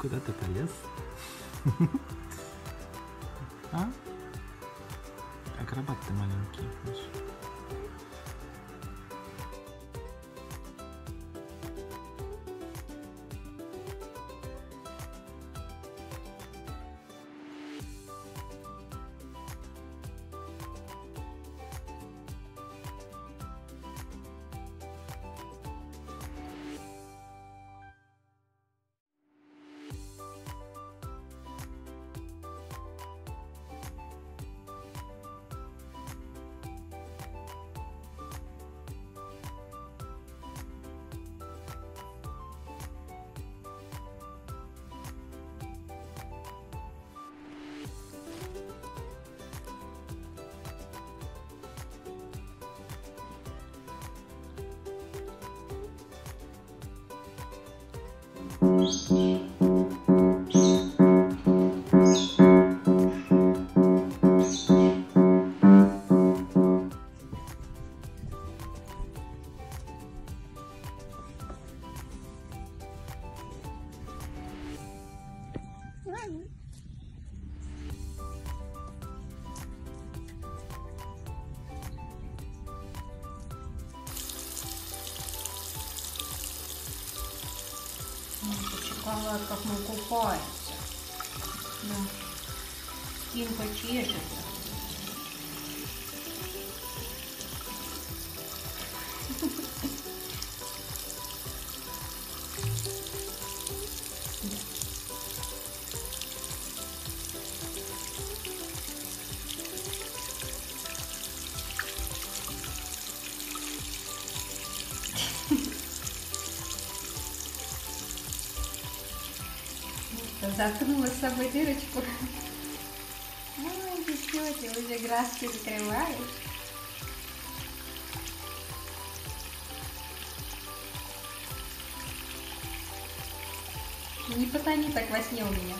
куда ты полез? А? Акробат ты маленький. 何？Шоколад, как мы купаемся. Да. Спинка чешется. Заткнула с собой дырочку. Ой, тетя, уже глазки закрываешь. Не потони так во сне у меня.